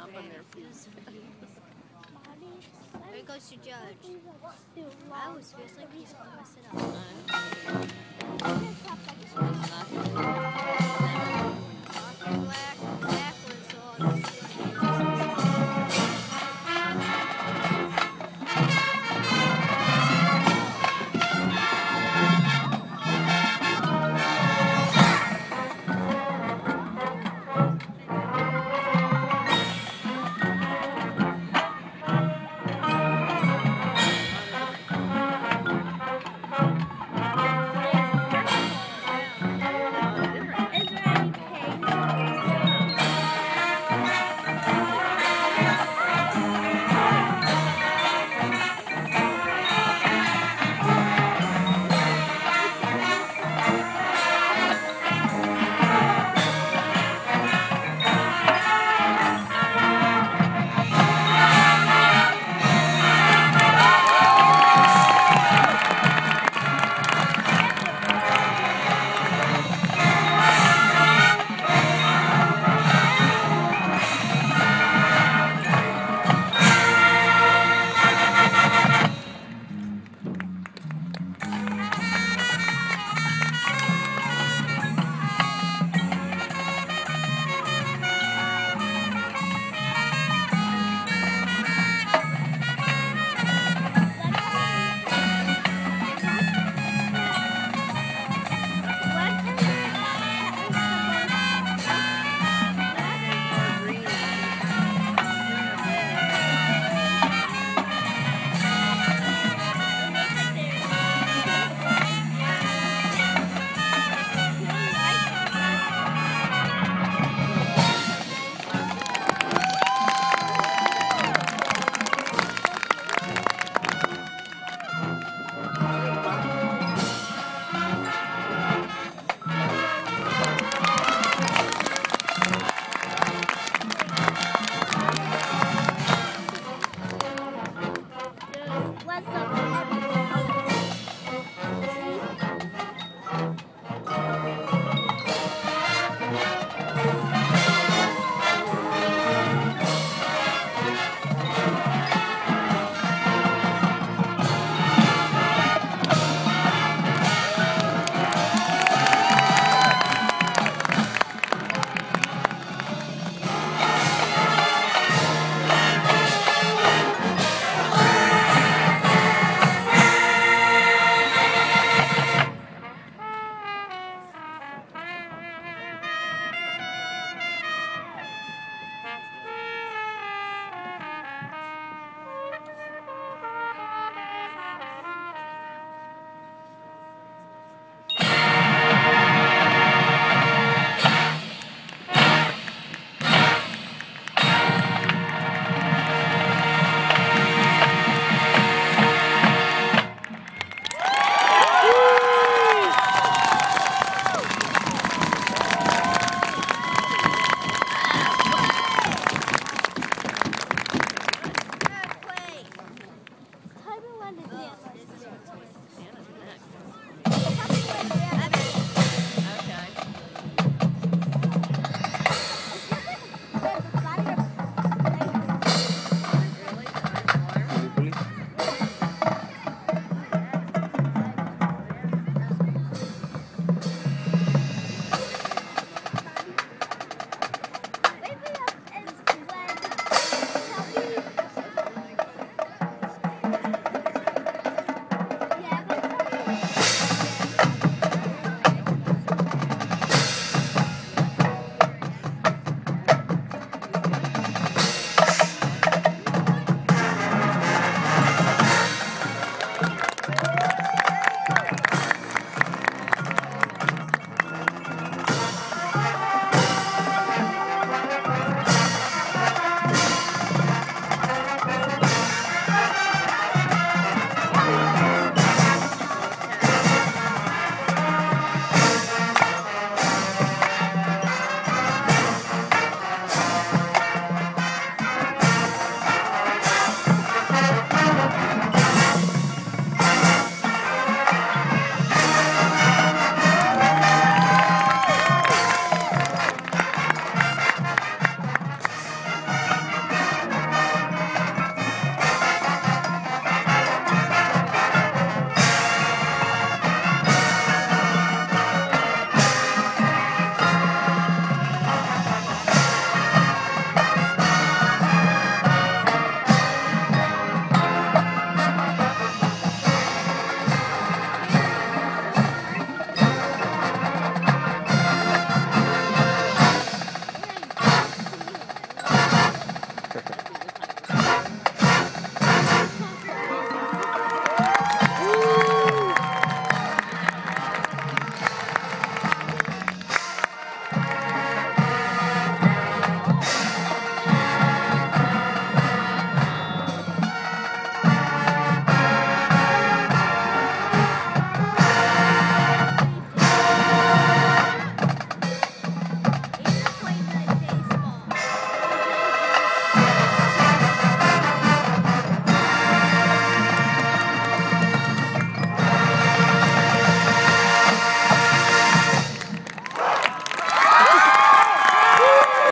stomp on their feet. there goes to judge. I always feels like he's going to mess it up. Uh,